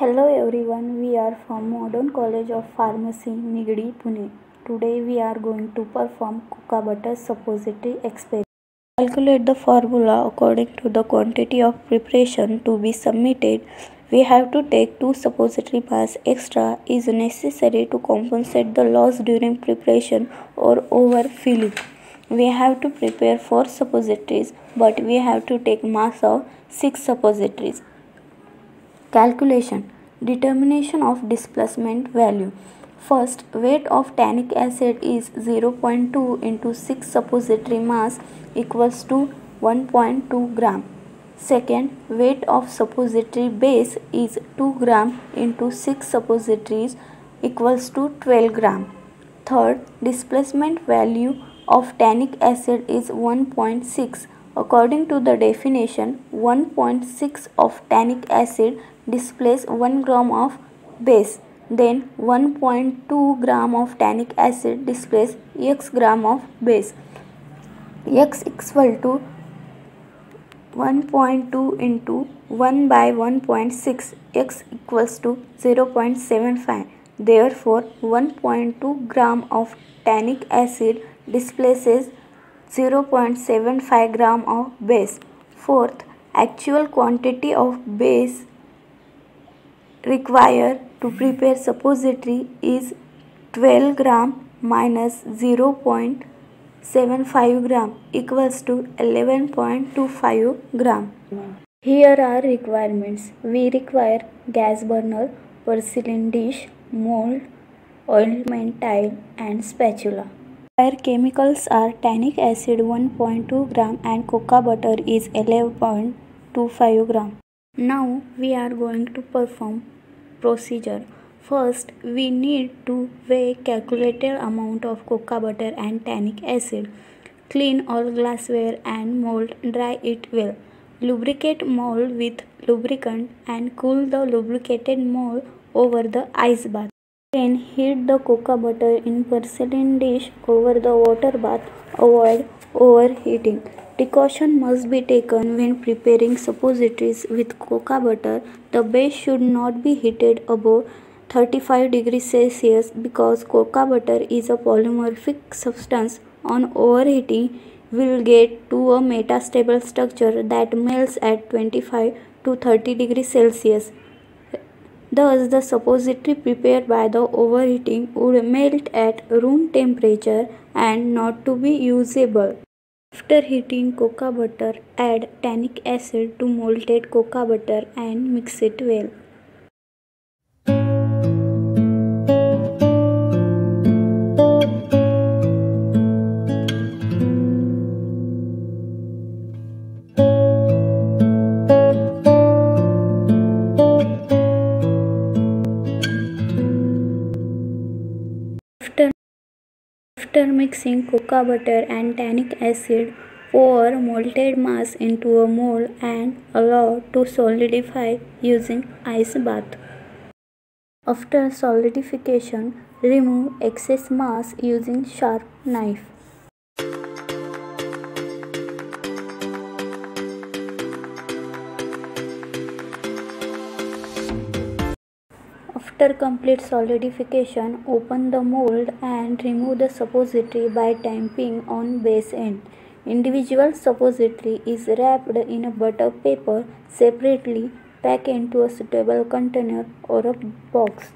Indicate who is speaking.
Speaker 1: Hello everyone, we are from Modern College of Pharmacy, Nigdi, Pune. Today we are going to perform cocoa butter suppository experiment. Calculate the formula according to the quantity of preparation to be submitted. We have to take 2 suppository mass extra is necessary to compensate the loss during preparation or overfilling. We have to prepare 4 suppositories but we have to take mass of 6 suppositories. Calculation Determination of displacement value. First, weight of tannic acid is 0.2 into 6 suppository mass equals to 1.2 gram. Second, weight of suppository base is 2 gram into 6 suppositories equals to 12 gram. Third, displacement value of tannic acid is 1.6 According to the definition, 1.6 of tannic acid displaces 1 gram of base. Then 1.2 gram of tannic acid displaces x gram of base. x equal to 1.2 into 1 by 1.6 x equals to 0.75. Therefore, 1.2 gram of tannic acid displaces 0.75 gram of base. Fourth, actual quantity of base required to prepare suppository is 12 gram minus 0.75 gram equals to 11.25 gram. Here are requirements. We require gas burner, porcelain dish, mold, ointment tile and spatula. Where chemicals are tannic acid 1.2 gram and cocoa butter is 11.25 gram. Now we are going to perform procedure. First we need to weigh calculated amount of cocoa butter and tannic acid. Clean all glassware and mold, dry it well. Lubricate mold with lubricant and cool the lubricated mold over the ice bath. Then heat the cocoa butter in porcelain dish over the water bath. Avoid overheating. Precaution must be taken when preparing suppositories with cocoa butter. The base should not be heated above 35 degrees Celsius because cocoa butter is a polymorphic substance. On overheating, will get to a metastable structure that melts at 25 to 30 degrees Celsius. Thus, the suppository prepared by the overheating would melt at room temperature and not to be usable. After heating cocoa butter, add tannic acid to molten cocoa butter and mix it well. After mixing cocoa butter and tannic acid, pour molten mass into a mold and allow to solidify using ice bath. After solidification, remove excess mass using sharp knife. After complete solidification, open the mold and remove the suppository by tamping on base end. Individual suppository is wrapped in a butter paper separately, packed into a suitable container or a box.